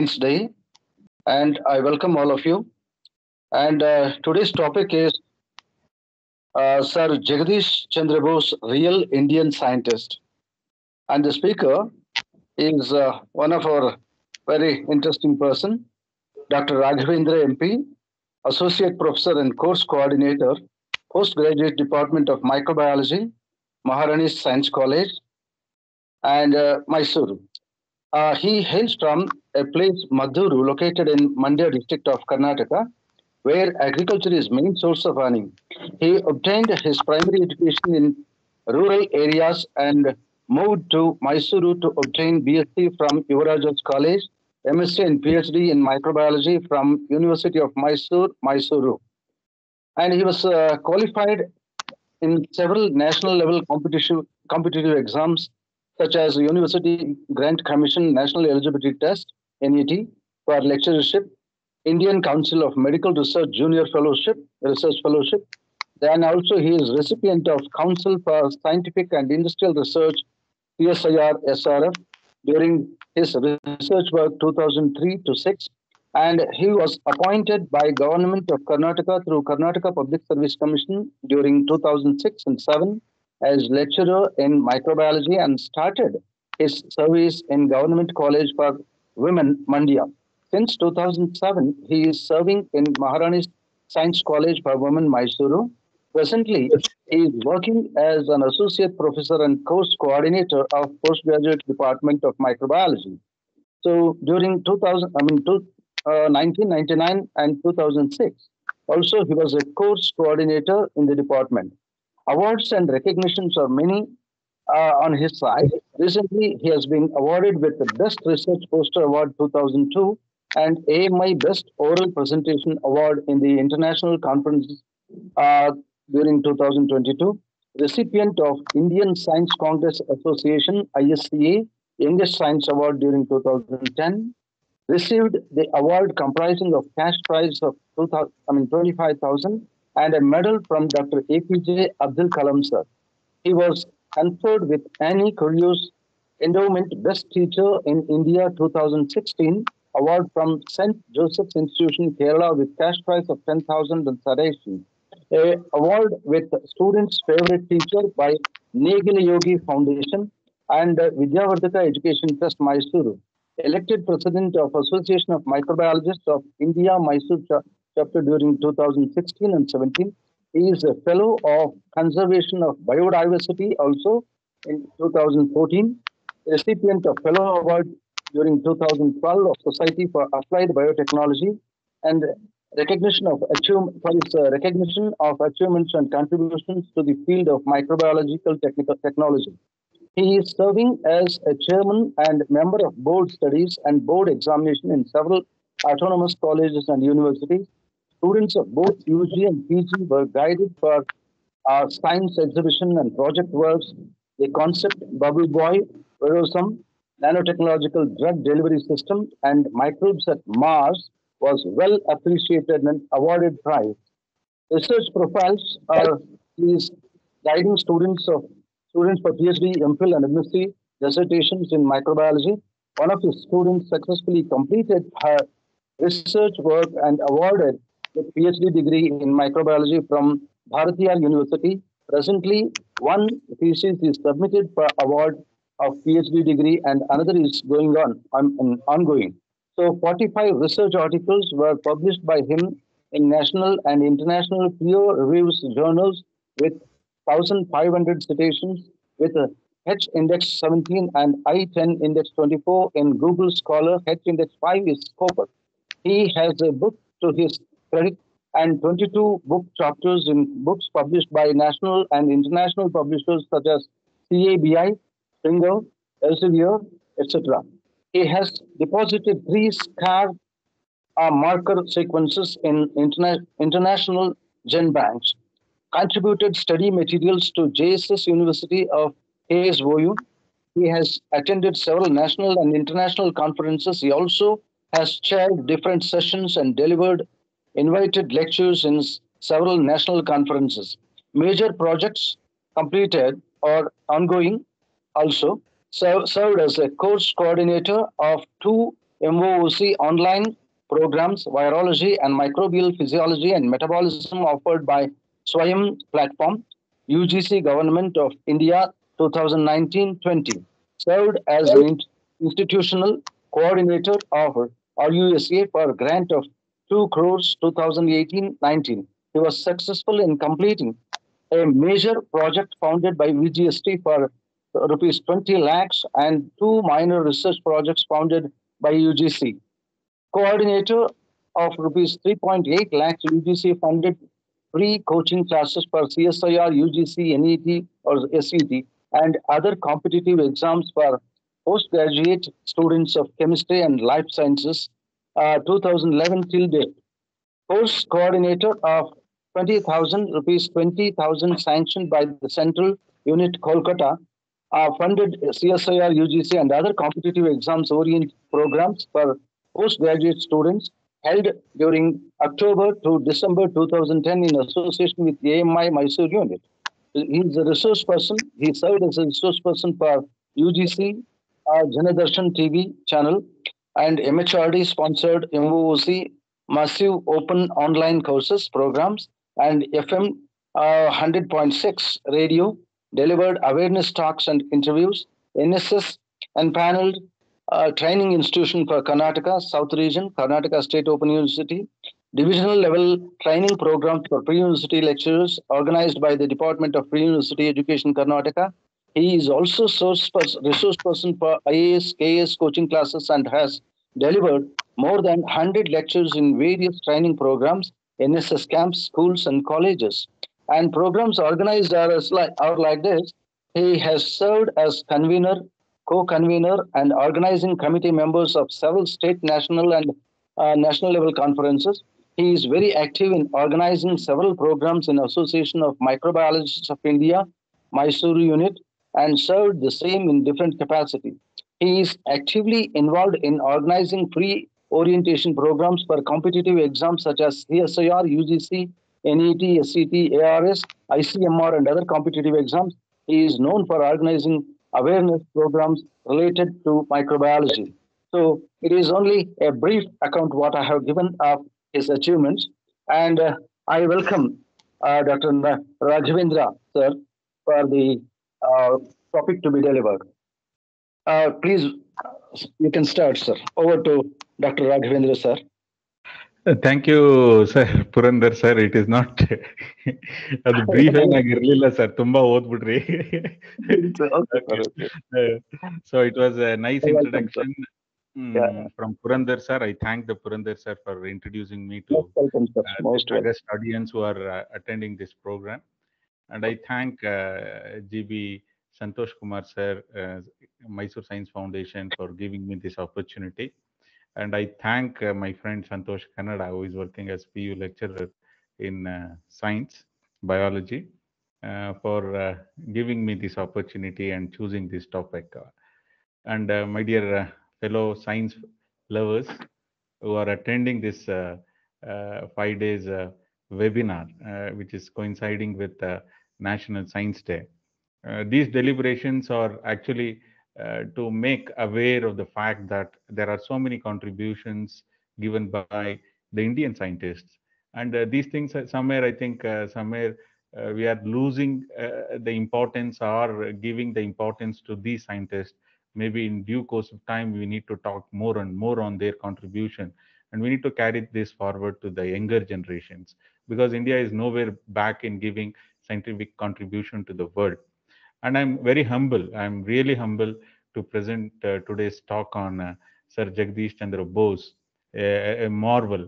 Science Day, and I welcome all of you. And uh, today's topic is uh, Sir Jagadish Chandra Bose, real Indian scientist. And the speaker is uh, one of our very interesting person, Dr. Raghavendra MP, Associate Professor and Course Coordinator, Postgraduate Department of Microbiology, Maharani Science College, and uh, Mysuru. Uh, he hails from a place, Maduru, located in Mandya district of Karnataka, where agriculture is main source of earning. He obtained his primary education in rural areas and moved to Mysuru to obtain BSc from Yuvaraja's College, MSc and PhD in microbiology from University of Mysore, Mysuru. And he was uh, qualified in several national level competitive, competitive exams such as University Grant Commission National Eligibility Test, NET, for lectureship, Indian Council of Medical Research Junior Fellowship, Research Fellowship. Then also he is recipient of Council for Scientific and Industrial Research, CSIR SRF, during his research work 2003 to 6 and he was appointed by government of Karnataka through Karnataka Public Service Commission during 2006 and 7 as lecturer in microbiology and started his service in Government College for Women, Mandya. Since 2007, he is serving in Maharani Science College for Women, Mysuru. Presently, he is working as an associate professor and course coordinator of postgraduate department of microbiology. So during 2000, I mean, uh, 1999 and 2006, also he was a course coordinator in the department. Awards and recognitions are many uh, on his side. Recently, he has been awarded with the Best Research Poster Award 2002 and AMI Best Oral Presentation Award in the International Conference uh, during 2022. Recipient of Indian Science Congress Association ISCA Young Scientist Award during 2010. Received the award comprising of cash prize of 2000, I mean 25,000 and a medal from Dr. APJ Abdul Kalam sir. He was conferred with Annie Currius Endowment Best Teacher in India 2016 award from St. Joseph's Institution, Kerala with cash prize of 10,000 and Sadation. A award with Students' Favorite Teacher by Negila Yogi Foundation and Vidyavardhaka Education Trust, Mysuru. Elected President of Association of Microbiologists of India, Mysuru chapter during 2016 and 17. He is a fellow of Conservation of Biodiversity also in 2014, recipient of Fellow Award during 2012 of Society for Applied Biotechnology, and recognition of achievement for his uh, recognition of achievements and contributions to the field of microbiological technical technology. He is serving as a chairman and member of board studies and board examination in several autonomous colleges and universities students of both UG and PG were guided for our science exhibition and project works. The concept Bubble Boy, Virosome, nanotechnological drug delivery system, and microbes at Mars was well appreciated and awarded prize. Research profiles are these guiding students of students for PhD, MPhil, and MSc dissertations in microbiology. One of his students successfully completed her research work and awarded a PhD degree in microbiology from Bharathiar University. Presently, one thesis is submitted for award of PhD degree and another is going on, on ongoing. So 45 research articles were published by him in national and international peer-reviewed journals with 1,500 citations with a H index 17 and I10 index 24 in Google Scholar. H index 5 is Scopus. He has a book to his credit and 22 book chapters in books published by national and international publishers such as CABI, Springer, Elsevier, etc. He has deposited three scar uh, marker sequences in interna- international GenBanks, contributed study materials to JSS University of KSOU. He has attended several national and international conferences. He also has chaired different sessions and delivered invited lectures in several national conferences. Major projects completed or ongoing also served as a course coordinator of two MOOC online programs, virology and microbial physiology and metabolism offered by Swayam platform, UGC Government of India 2019-20. Served as an institutional coordinator of RUSA for a grant of 2 crores 2018-19. He was successful in completing a major project founded by VGST for rupees 20 lakhs and two minor research projects founded by UGC. Coordinator of rupees 3.8 lakhs UGC funded free coaching classes for CSIR, UGC, NET or SET and other competitive exams for postgraduate students of chemistry and life sciences 2011 till date. Course coordinator of 20,000 rupees, 20,000 sanctioned by the Central Unit Kolkata, uh, funded CSIR, UGC, and other competitive exams oriented programs for postgraduate students held during October to December 2010 in association with AMI Mysore Unit. He's a resource person. He served as a resource person for UGC, uh, Gyan Darshan TV channel, and MHRD sponsored MOOC massive open online courses programs and FM uh, 100.6 radio delivered awareness talks and interviews, NSS and uh, training institution for Karnataka, South Region, Karnataka State Open University, divisional level training program for pre-university lecturers organized by the Department of Pre-University Education Karnataka. He is also source person, resource person for IAS, KS coaching classes and has delivered more than 100 lectures in various training programs NSS camps, schools, and colleges. And programs organized are, like, are like this. He has served as convener, co-convener, and organizing committee members of several state, national, and uh, national level conferences. He is very active in organizing several programs in Association of Microbiologists of India, Mysore unit, and served the same in different capacity. He is actively involved in organizing free orientation programs for competitive exams such as CSIR, UGC, NET, SET, ARS, ICMR, and other competitive exams. He is known for organizing awareness programs related to microbiology. So it is only a brief account what I have given of his achievements. And uh, I welcome uh, Dr. Raghavendra, sir, for the uh, topic to be delivered. Uh, please, you can start, sir. Over to Dr. Raghavendra, sir. Thank you sir Purandar sir it is not ಅದು brief ಏನಾಗಿರ್ಲಿಲ್ಲ sir ತುಂಬಾ ಓದ್ಬಿಟ್ರಿ so it was nice introduction from Purandar sir. I thank the Purandar sir for introducing me to welcome, sir. Most uh, guest audience And I thank uh, GB Santosh Kumar sir, Mysore Science Foundation for giving me this opportunity. And I thank uh, my friend Santosh Kannada, who is working as PU lecturer in uh, science, biology, for giving me this opportunity and choosing this topic. And my dear fellow science lovers who are attending this uh, uh, five days uh, webinar, which is coinciding with National Science Day. Uh, these deliberations are actually uh, to make aware of the fact that there are so many contributions given by the Indian scientists. And uh, these things, somewhere, I think, uh, somewhere uh, we are losing uh, the importance or giving the importance to these scientists. Maybe in due course of time, we need to talk more and more on their contribution. And we need to carry this forward to the younger generations because India is nowhere back in giving scientific contribution to the world. And i'm very humble i'm really humble to present uh, today's talk on uh, sir jagdish chandra bose a, a marvel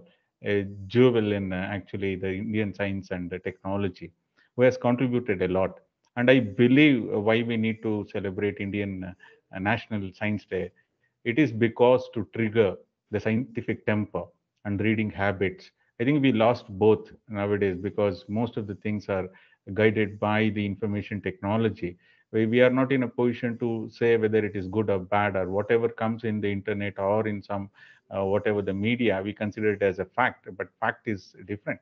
a jewel in uh, actually the indian science and technology who has contributed a lot. And i believe why we need to celebrate indian national science day. It is because to trigger the scientific temper and reading habits. I think we lost both nowadays because most of the things are guided by the information technology we are not in a position to say whether it is good or bad or whatever comes in the internet or in some uh, whatever the media we consider it as a fact but fact is different.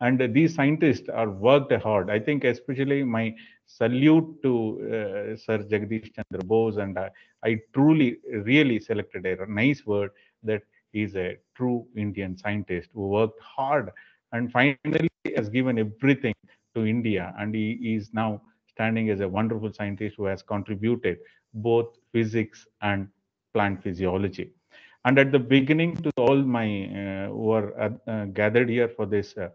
And uh, these scientists are worked hard. I think especially my salute to uh, sir jagdish chandra bose and I, I truly really selected a nice word that he's a true Indian scientist who worked hard and finally has given everything to India. And he is now standing as a wonderful scientist who has contributed both physics and plant physiology. And at the beginning, to all my uh, who are uh, uh, gathered here for this uh,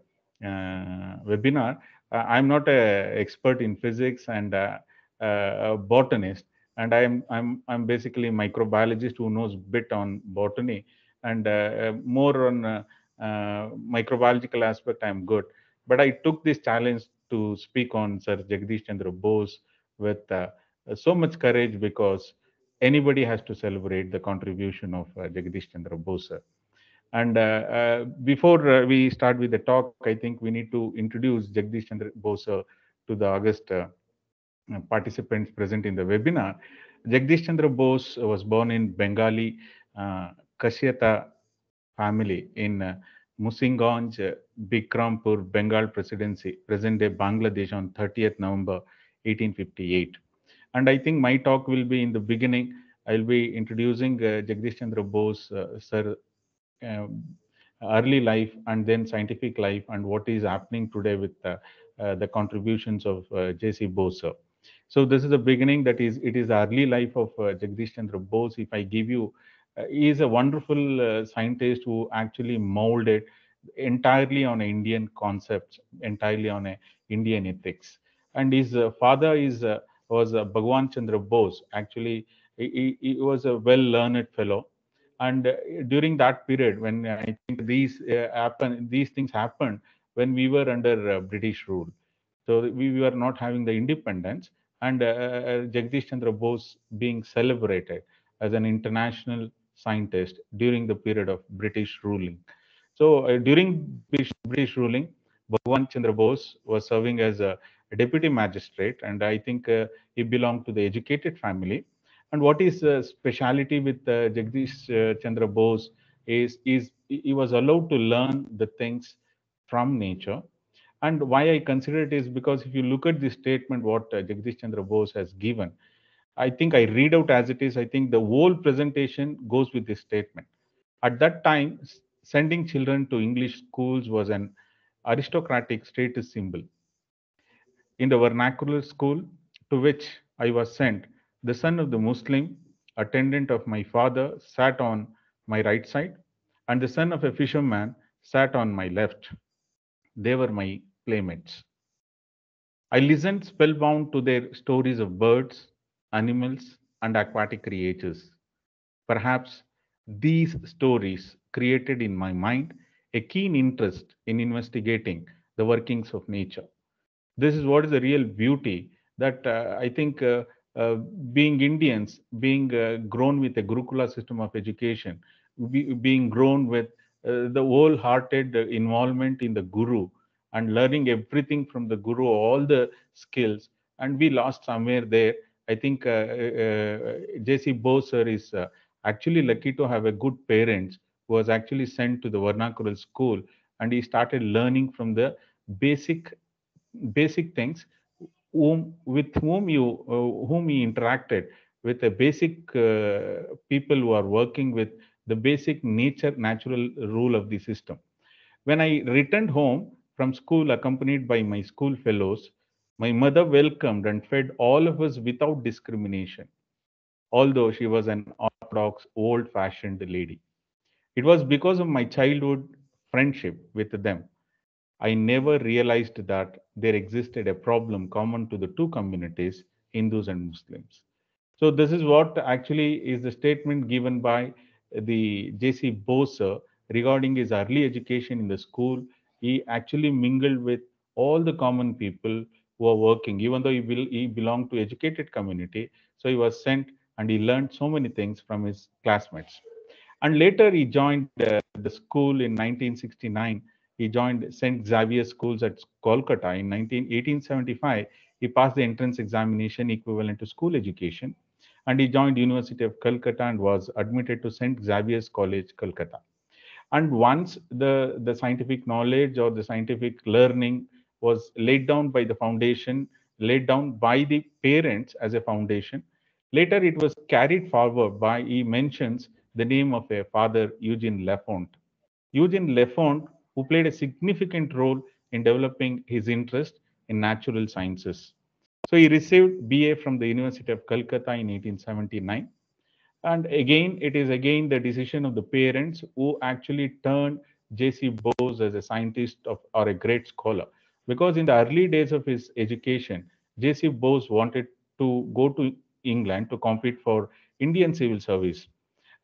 uh, webinar, uh, I'm not an expert in physics and a botanist, and I'm I'm I'm basically a microbiologist who knows bit on botany and more on microbiological aspect. I'm good, but I took this challenge to speak on Sir Jagdish Chandra Bose with so much courage because anybody has to celebrate the contribution of uh, Jagdish Chandra Bose. And uh, uh, before we start with the talk, I think we need to introduce Jagdish Chandra Bose to the August participants present in the webinar. Jagdish Chandra Bose was born in Bengali uh, Kayastha family in uh, Munshiganj, Bikrampur, Bengal Presidency, present-day Bangladesh on 30th November 1858. And I think my talk will be in the beginning. I'll be introducing uh, Jagdish Chandra Bose, uh, sir, uh, early life and then scientific life and what is happening today with uh, uh, the contributions of uh, J.C. Bose. Sir. So this is the beginning. That is, it is early life of Jagdish Chandra Bose. If I give you, he is a wonderful scientist who actually molded entirely on Indian concepts, entirely on a Indian ethics. And his father is was uh, Bhagwan Chandra Bose. Actually, he, he was a well-learned fellow, and uh, during that period, when I think these uh, happen, these things happened when we were under uh, British rule. So we were not having the independence, and uh, uh, Jagdish Chandra Bose being celebrated as an international scientist during the period of British ruling. So during British, British ruling, Bhagwan Chandra Bose was serving as a deputy magistrate, and I think uh, he belonged to the educated family. And what is uh, speciality with uh, Jagdish uh, Chandra Bose is, is he was allowed to learn the things from nature. And why I consider it is because if you look at the statement what uh, Jagdish Chandra Bose has given, I think I read out as it is. I think the whole presentation goes with this statement. At that time, sending children to English schools was an aristocratic status symbol in the vernacular school to which I was sent, the son of the Muslim attendant of my father sat on my right side, and the son of a fisherman sat on my left. They were my playmates. I listened spellbound to their stories of birds, animals, and aquatic creatures. Perhaps these stories created in my mind a keen interest in investigating the workings of nature this is what is the real beauty that uh, I think uh, uh, being Indians, being grown with a Gurukula system of education, be, being grown with the wholehearted involvement in the Guru and learning everything from the Guru, all the skills, and we lost somewhere there. I think uh, uh, J.C. Bose sir is uh, actually lucky to have a good parents who was actually sent to the vernacular school and he started learning from the basic basic things whom, with whom you uh, whom he interacted with the basic uh, people who are working with the basic nature natural rule of the system when i returned home from school accompanied by my school fellows my mother welcomed and fed all of us without discrimination although she was an orthodox old fashioned lady it was because of my childhood friendship with them I never realized that there existed a problem common to the two communities, Hindus and Muslims. So this is what actually is the statement given by the J.C. Bose regarding his early education in the school. He actually mingled with all the common people who are working, even though he, will, he belonged to educated community. So he was sent and he learned so many things from his classmates. And later he joined uh, the school in 1969 he joined St. Xavier Schools at Kolkata in 19, 1875. He passed the entrance examination equivalent to school education, and he joined University of Calcutta and was admitted to St. Xavier's College, Calcutta. And once the, the scientific knowledge or the scientific learning was laid down by the foundation, laid down by the parents as a foundation, later it was carried forward by, he mentions, the name of a father, Eugene Lafont. Eugene Lafont, who played a significant role in developing his interest in natural sciences. So he received BA from the University of Calcutta in 1879. And again, it is again the decision of the parents who actually turned J.C. Bose as a scientist of, or a great scholar. Because in the early days of his education, J.C. Bose wanted to go to England to compete for Indian civil service.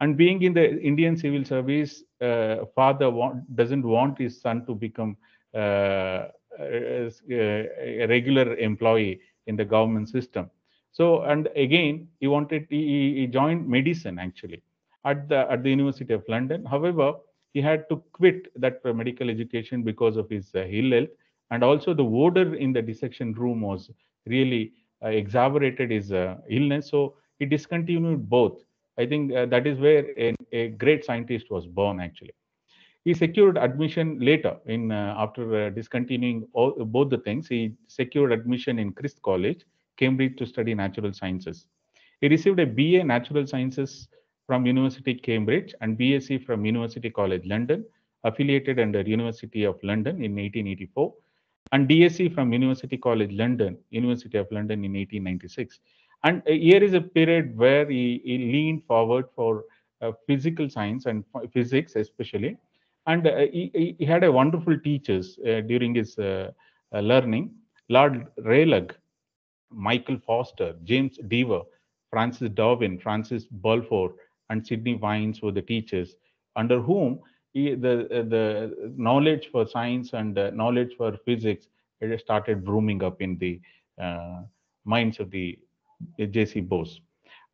And being in the Indian civil service, uh, father want, doesn't want his son to become uh, a regular employee in the government system. So, and again, he wanted, he, he joined medicine actually at the, at the University of London. However, he had to quit that medical education because of his uh, ill health. And also the odor in the dissection room was really uh, exacerbated his uh, illness. So he discontinued both. I think uh, that is where a, a, great scientist was born actually. He secured admission later in uh, after uh, discontinuing all, both the things. He secured admission in Christ College, Cambridge to study natural sciences. He received a BA Natural Sciences from University Cambridge and BSc from University College London, affiliated under University of London in 1884, and DSc from University College London, University of London in 1896. And here is a period where he, he leaned forward for uh, physical science and physics especially. And uh, he, he, had a wonderful teachers uh, during his uh, uh, learning. Lord Rayleigh, Michael Foster, James Dewar, Francis Darwin, Francis Balfour, and Sidney Vines were the teachers under whom the, the knowledge for science and knowledge for physics it started blooming up in the minds of the J.C. Bose.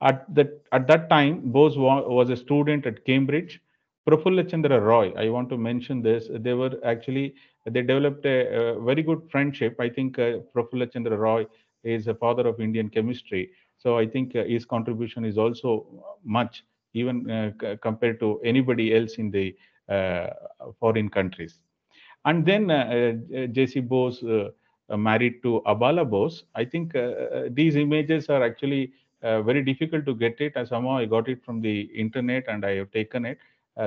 At that, at that time, Bose wa was a student at Cambridge. Prafulla Chandra Roy, I want to mention this. They were actually, they developed a, a very good friendship. I think uh, Prafulla Chandra Roy is a father of Indian chemistry. So I think uh, his contribution is also much, even uh, compared to anybody else in the uh, foreign countries. And then uh, uh, J.C. Bose uh, married to Abala Bose. I think uh, uh, these images are actually very difficult to get it. And somehow I got it from the internet and I have taken it,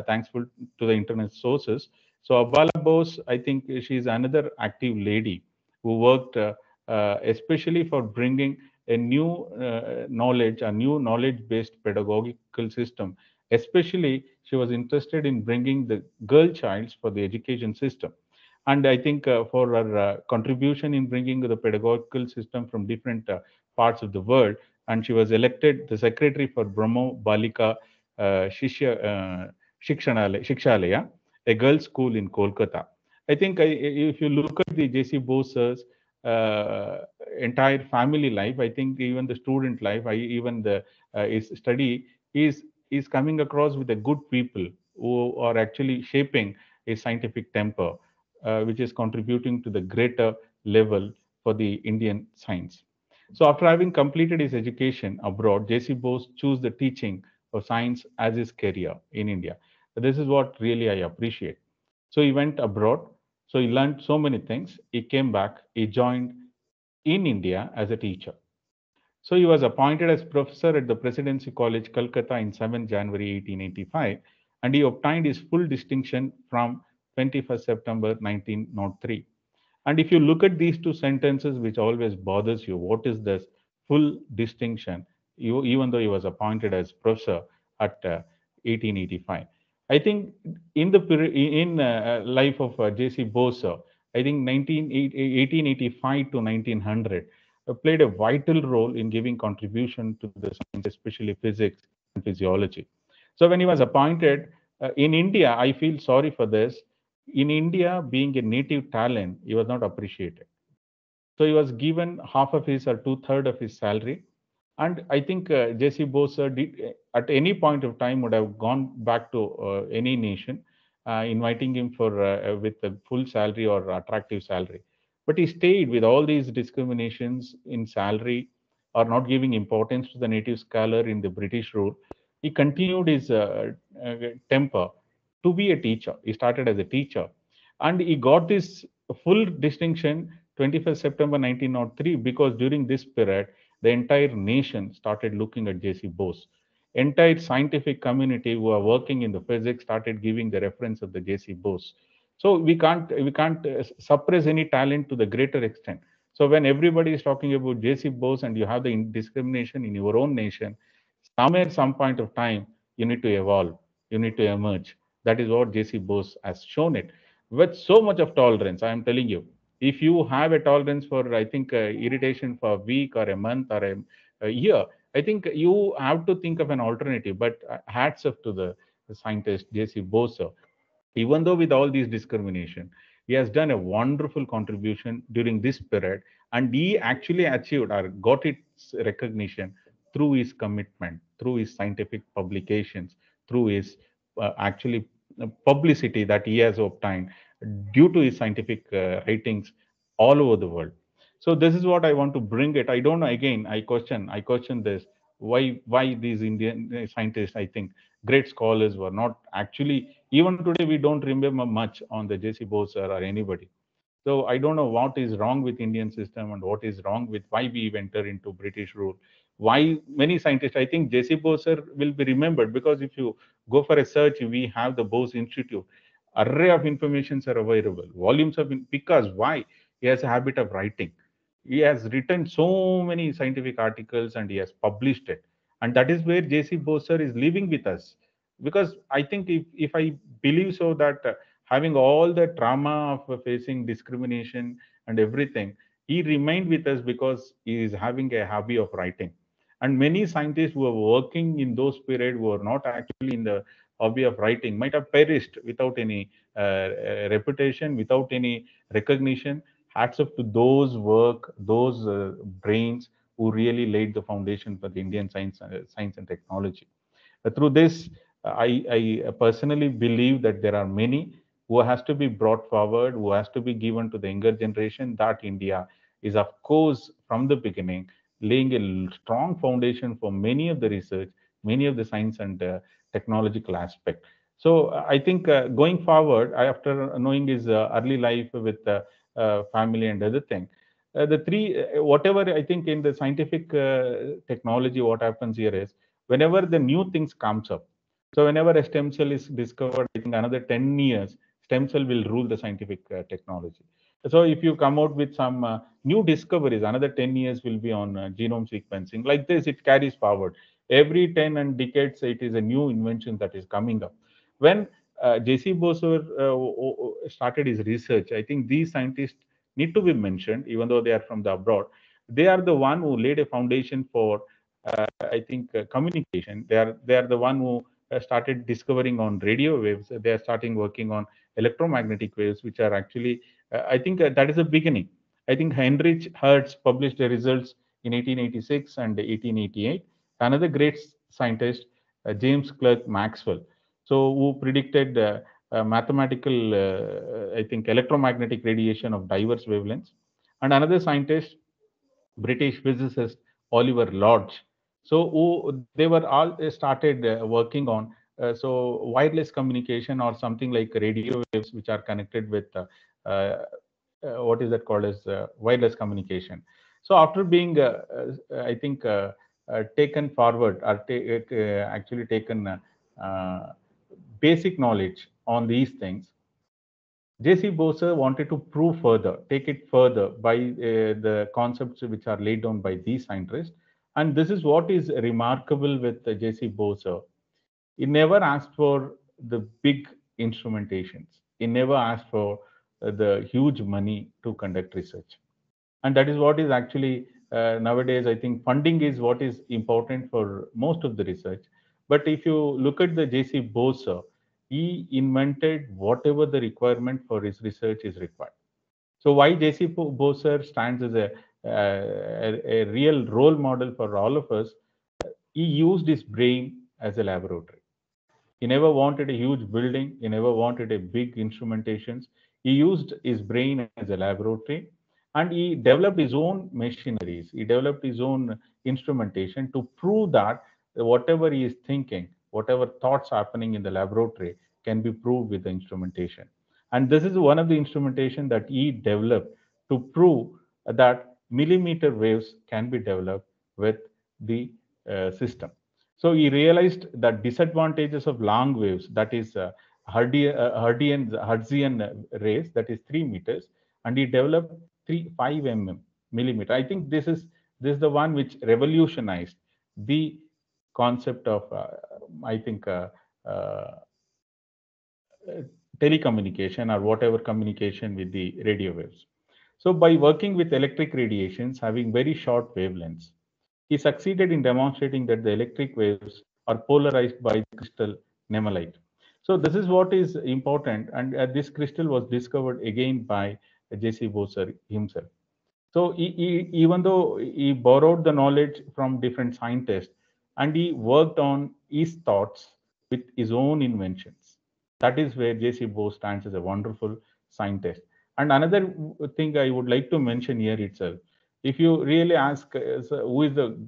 thankful to the internet sources. So Abala Bose, I think she's another active lady who worked especially for bringing a new uh, knowledge, a new knowledge-based pedagogical system. Especially, she was interested in bringing the girl childs for the education system. And i think uh, for her uh, contribution in bringing the pedagogical system from different uh, parts of the world and she was elected the secretary for brahmo balika shishya shikshalaya a girls school in kolkata. I think I, if you look at the jc bose's uh, entire family life i think even the student life I, even the uh, his study is is coming across with the good people who are actually shaping a scientific temper uh, which is contributing to the greater level for the Indian science. So after having completed his education abroad, J.C. Bose chose the teaching of science as his career in India. this is what really I appreciate. So he went abroad. So he learned so many things. He came back. He joined in India as a teacher. So he was appointed as professor at the Presidency College, Calcutta in 7 January 1885, and he obtained his full distinction from 21st September 1903. And if you look at these two sentences, which always bothers you, what is this full distinction, you, even though he was appointed as professor at uh, 1885? I think in the in uh, life of uh, J.C. Bose, I think 19, 1885 to 1900 uh, played a vital role in giving contribution to the science, especially physics and physiology. So when he was appointed uh, in India, I feel sorry for this in India, being a native talent, he was not appreciated. So he was given half of his or two third of his salary. And I think uh, J.C. Bose did, at any point of time would have gone back to uh, any nation, uh, inviting him for uh, with a full salary or attractive salary. But he stayed with all these discriminations in salary or not giving importance to the native scholar in the British rule. He continued his uh, uh, temper to be a teacher. He started as a teacher and he got this full distinction 21st September 1903 because during this period, the entire nation started looking at J.C. Bose. entire scientific community who are working in the physics started giving the reference of the J.C. Bose. So we can't we can't uh, suppress any talent to the greater extent. So when everybody is talking about J.C. Bose and you have the discrimination in your own nation, somewhere, some point of time, you need to evolve, you need to emerge. That is what J.C. Bose has shown it with so much of tolerance. I am telling you, if you have a tolerance for, I think, uh, irritation for a week or a month or a, a, year, I think you have to think of an alternative. But uh, hats off to the, the scientist J.C. Bose. Even though with all these discrimination, he has done a wonderful contribution during this period, and he actually achieved or got its recognition through his commitment, through his scientific publications, through his uh, actually uh, publicity that he has obtained due to his scientific uh, writings all over the world. So this is what I want to bring it. I don't know. Again, I question. I question this. Why? Why these Indian eh, scientists? I think great scholars were not actually. Even today, we don't remember much on the J.C. Bose or anybody. So I don't know what is wrong with Indian system and what is wrong with why we enter into British rule why many scientists, I think J.C. Bose will be remembered because if you go for a search, we have the Bose Institute. Array of informations are available, volumes of, because why? He has a habit of writing. He has written so many scientific articles and he has published it. And that is where J.C. Bose is living with us. Because I think if, if I believe so that uh, having all the trauma of facing discrimination and everything, he remained with us because he is having a hobby of writing and many scientists who were working in those periods who were not actually in the hobby of writing might have perished without any uh, uh reputation, without any recognition. Hats off to those work, those uh, brains who really laid the foundation for the Indian science, uh, science and technology. Uh, through this, I, I personally believe that there are many who has to be brought forward, who has to be given to the younger generation. That India is, of course, from the beginning laying a strong foundation for many of the research, many of the science and uh, technological aspect. So I think uh, going forward, after knowing his uh, early life with uh, uh, family and other thing, uh, the three, whatever I think in the scientific technology, what happens here is whenever the new things comes up, so whenever a stem cell is discovered, I think another 10 years, stem cell will rule the scientific technology. So if you come out with some uh, new discoveries, another 10 years will be on uh, genome sequencing. Like this, it carries forward. Every 10 and decades, it is a new invention that is coming up. When uh, J.C. Bose uh, started his research, I think these scientists need to be mentioned, even though they are from the abroad. They are the one who laid a foundation for, uh, I think, uh, communication. They are they are the one who started discovering on radio waves. They are starting working on electromagnetic waves, which are actually uh, I think uh, that is a beginning. I think Heinrich Hertz published the results in 1886 and 1888. Another great scientist, uh, James Clerk Maxwell, so who predicted uh, uh, mathematical, uh, I think, electromagnetic radiation of diverse wavelengths. And another scientist, British physicist Oliver Lodge. So who, they were all started working on so wireless communication or something like radio waves, which are connected with uh, uh, what is that called as uh, wireless communication. So after being, I think, taken forward or ta actually taken basic knowledge on these things, J.C. Bose wanted to prove further, take it further by uh, the concepts which are laid down by these scientists. And this is what is remarkable with uh, J.C. Bose. He never asked for the big instrumentations. He never asked for the huge money to conduct research. And that is what is actually uh, nowadays, I think funding is what is important for most of the research. But if you look at the JC Bose, he invented whatever the requirement for his research is required. So why JC Bose stands as a, uh, a, a real role model for all of us, he used his brain as a laboratory. He never wanted a huge building. He never wanted a big instrumentations. He used his brain as a laboratory and he developed his own machineries. He developed his own instrumentation to prove that whatever he is thinking, whatever thoughts happening in the laboratory can be proved with the instrumentation. And this is one of the instrumentation that he developed to prove that millimeter waves can be developed with the uh, system. So he realized that disadvantages of long waves, that is uh, uh, Hertzian rays, that is three meters, and he developed three five mm millimeter. I think this is this is the one which revolutionized the concept of uh, I think uh, uh, telecommunication or whatever communication with the radio waves. So by working with electric radiations having very short wavelengths, he succeeded in demonstrating that the electric waves are polarized by crystal nemalite. So this is what is important, and uh, this crystal was discovered again by J.C. Boser himself. So he, he, even though he borrowed the knowledge from different scientists, and he worked on his thoughts with his own inventions. That is where J.C. Bose stands as a wonderful scientist. And another thing I would like to mention here itself, if you really ask uh, who is the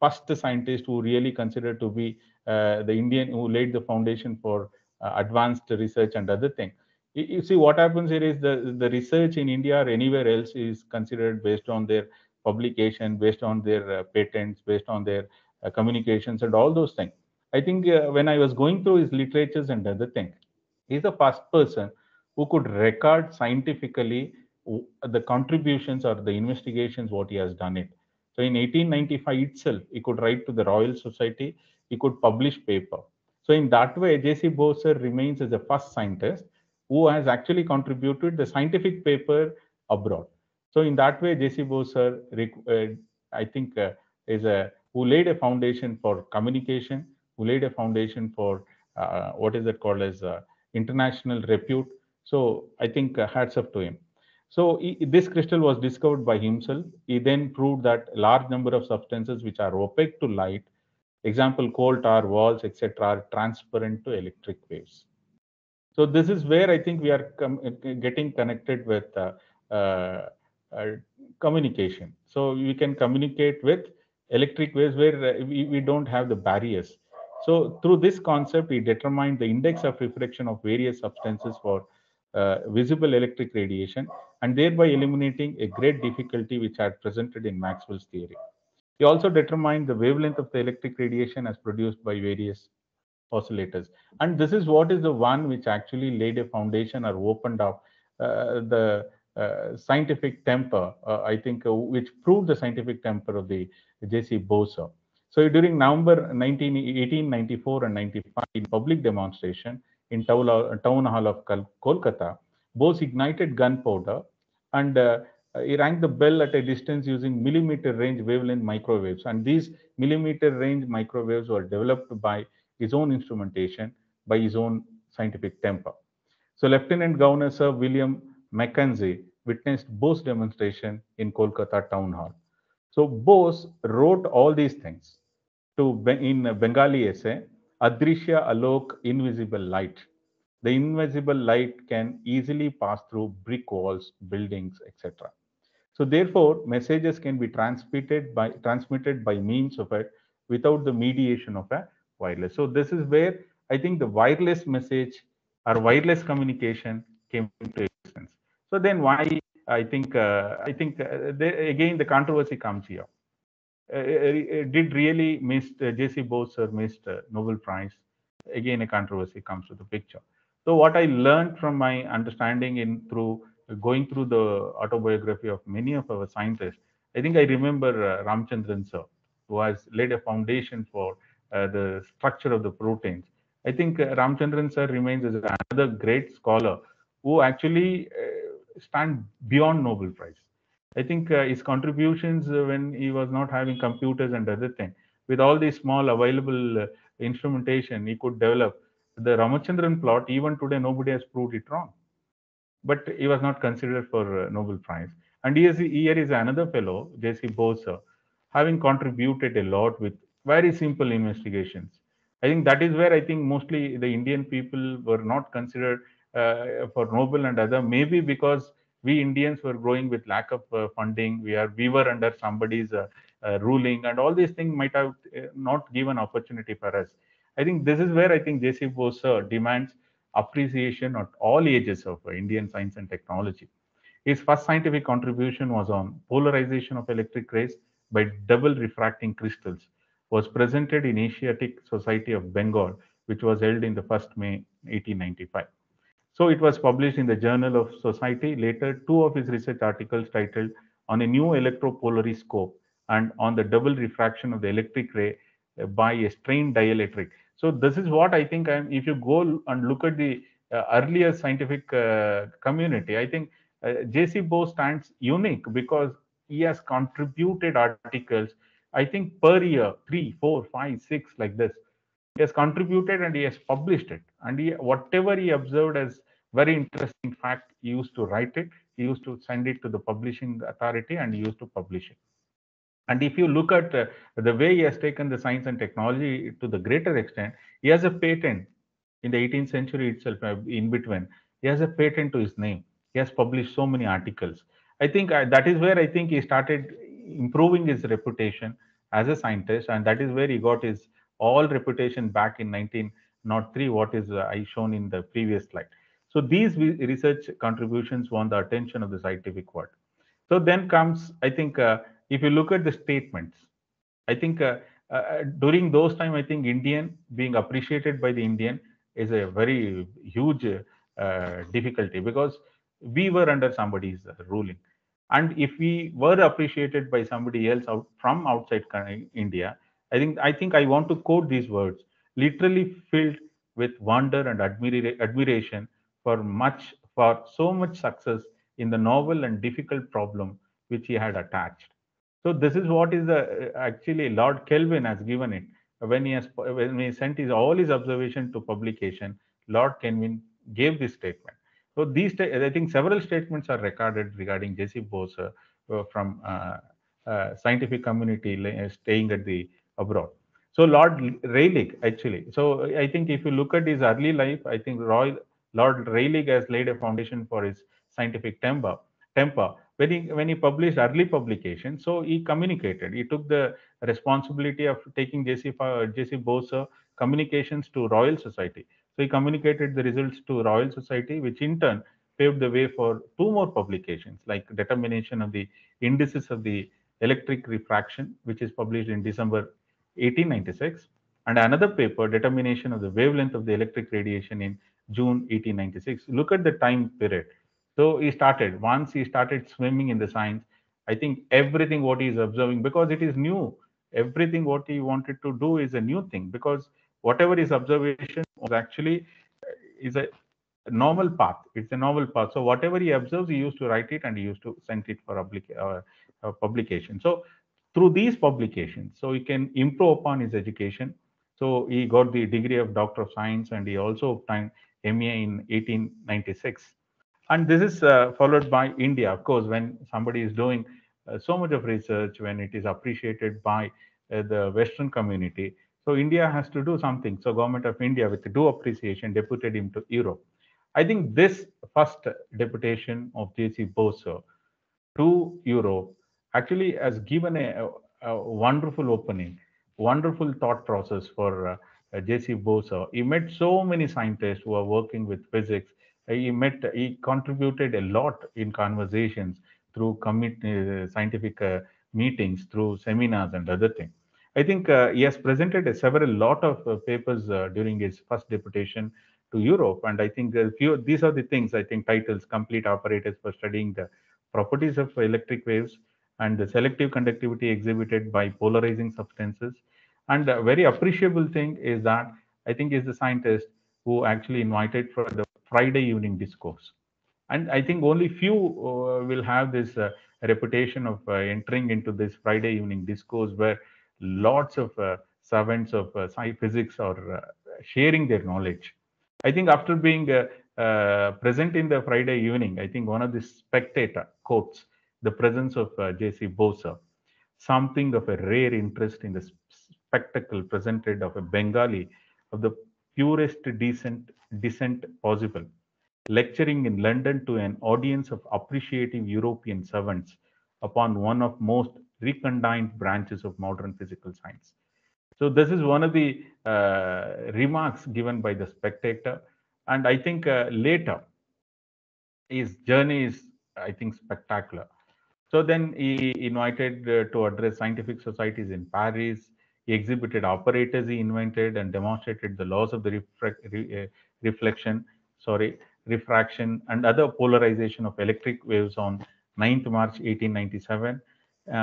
first scientist who really considered to be uh, the Indian who laid the foundation for uh, advanced research and other things. You see, what happens here is the, the research in India or anywhere else is considered based on their publication, based on their uh, patents, based on their communications and all those things. I think uh, when I was going through his literatures and other things, he's the first person who could record scientifically the contributions or the investigations what he has done it. So in 1895 itself, he could write to the Royal Society, he could publish paper. So in that way, J.C. Boser remains as the first scientist who has actually contributed the scientific paper abroad. So in that way, J.C. Boser, uh, I think, uh, is a who laid a foundation for communication, who laid a foundation for uh, what is it called as uh, international repute. So I think uh, hats off to him. So he, this crystal was discovered by himself. He then proved that a large number of substances which are opaque to light, example coal tar, walls, etc., are transparent to electric waves. So this is where I think we are getting connected with uh, uh, uh, communication. So we can communicate with electric waves where we, we don't have the barriers. So through this concept, we determined the index of refraction of various substances for uh, visible electric radiation and thereby eliminating a great difficulty which had presented in Maxwell's theory. He also determined the wavelength of the electric radiation as produced by various oscillators. And this is what is the one which actually laid a foundation or opened up uh, the uh, scientific temper, uh, I think, uh, which proved the scientific temper of the J.C. Boser. So during November 19, 1894 and 95, in public demonstration in Town Hall of Kolkata, Bose ignited gunpowder and uh, he rang the bell at a distance using millimeter range wavelength microwaves. And these millimeter range microwaves were developed by his own instrumentation, by his own scientific temper. So Lieutenant Governor Sir William Mackenzie witnessed Bose demonstration in Kolkata Town Hall. So Bose wrote all these things to in Bengali essay, Adrishya Alok, invisible light. The invisible light can easily pass through brick walls, buildings, etc. So therefore, messages can be transmitted by transmitted by means of it without the mediation of a wireless. So this is where I think the wireless message or wireless communication came into existence. So then why I think uh, I think uh, they, again the controversy comes here. Uh, uh did really missed uh, J.C. Bose or missed uh, Nobel Prize? Again, a controversy comes to the picture. So what I learned from my understanding in through going through the autobiography of many of our scientists, I think I remember Ramchandran sir, who has laid a foundation for the structure of the proteins. I think Ramchandran sir remains as another great scholar who actually stand beyond Nobel Prize. I think uh, his contributions uh, when he was not having computers and other things, with all these small available uh, instrumentation, he could develop the Ramachandran plot. Even today, nobody has proved it wrong, but he was not considered for uh, Nobel Prize. And he is, here is another fellow, J.C. Bose, having contributed a lot with very simple investigations. I think that is where I think mostly the Indian people were not considered Uh, for Nobel and other, maybe because we Indians were growing with lack of uh, funding. We are we were under somebody's uh, uh ruling, and all these things might have uh, not given opportunity for us. I think this is where I think J.C. Bose demands appreciation at all ages of Indian science and technology. His first scientific contribution was on polarization of electric rays by double refracting crystals, was presented in Asiatic Society of Bengal, which was held in the 1st May 1895. So it was published in the Journal of Society. Later, two of his research articles titled On a New Electropolariscope and On the Double Refraction of the Electric Ray by a Strained Dielectric. So this is what I think, I'm, if you go and look at the uh, earlier scientific uh, community, I think uh, J.C. Bose stands unique because he has contributed articles, I think per year, three, four, five, six, like this. He has contributed and he has published it. And he, whatever he observed as very interesting fact, he used to write it, he used to send it to the publishing authority and he used to publish it. And if you look at uh, the way he has taken the science and technology to the greater extent, he has a patent in the 18th century itself, uh, in between. He has a patent to his name. He has published so many articles. I think uh, that is where I think he started improving his reputation as a scientist, and that is where he got his all reputation back in 1903, what is uh, I shown in the previous slide. So these research contributions won the attention of the scientific world. So then comes, I think, uh, if you look at the statements, I think uh, uh, during those time, I think Indian being appreciated by the Indian is a very huge uh, difficulty because we were under somebody's ruling. And if we were appreciated by somebody else out from outside India, I think I think I want to quote these words, literally filled with wonder and admira admiration for much for so much success in the novel and difficult problem which he had attached. So this is what is the actually Lord Kelvin has given it when he has when he sent his all his observation to publication. Lord Kelvin gave this statement. So these I think several statements are recorded regarding J.C. Bose uh, from uh, uh, scientific community staying at the abroad. So Lord Rayleigh actually. So I think if you look at his early life, I think Roy, Lord Rayleigh has laid a foundation for his scientific temper. Temper when he when he published early publication so he communicated he took the responsibility of taking jc jc bose communications to royal society so he communicated the results to royal society which in turn paved the way for two more publications like determination of the indices of the electric refraction which is published in december 1896 and another paper determination of the wavelength of the electric radiation in june 1896 look at the time period so he started, once he started swimming in the science, I think everything what he is observing, because it is new, everything what he wanted to do is a new thing, because whatever his observation was actually uh, is a normal path. It's a normal path. So whatever he observes, he used to write it and he used to send it for uh, uh, publication. So through these publications, so he can improve upon his education. So he got the degree of Doctor of Science and he also obtained MA in 1896 and this is uh, followed by India. Of course, when somebody is doing uh, so much of research, when it is appreciated by uh, the Western community, so India has to do something. So government of India, with due appreciation, deputed him to Europe. I think this first deputation of J.C. Bose to Europe actually has given a, a, wonderful opening, wonderful thought process for uh, J.C. Bose. He met so many scientists who are working with physics, he met he contributed a lot in conversations through commit, uh, scientific uh, meetings through seminars and other things i think uh, he has presented a several lot of uh, papers uh, during his first deputation to europe and i think few, these are the things i think titles complete apparatus for studying the properties of electric waves and the selective conductivity exhibited by polarizing substances and a very appreciable thing is that i think is the scientist who actually invited for the Friday evening discourse. And I think only few uh, will have this uh, reputation of uh, entering into this Friday evening discourse where lots of uh, servants of uh, sci physics are uh, sharing their knowledge. I think after being present in the Friday evening, I think one of the spectator quotes the presence of J.C. Bose, something of a rare interest in the spectacle presented of a Bengali of the purest decent descent possible, lecturing in London to an audience of appreciative European servants upon one of most recondite branches of modern physical science. So this is one of the uh, remarks given by the spectator. And I think uh, later, his journey is, I think, spectacular. So then he invited uh, to address scientific societies in Paris, He exhibited operators he invented and demonstrated the laws of the re- uh, reflection, sorry, refraction, and other polarization of electric waves on 9th March 1897. Uh,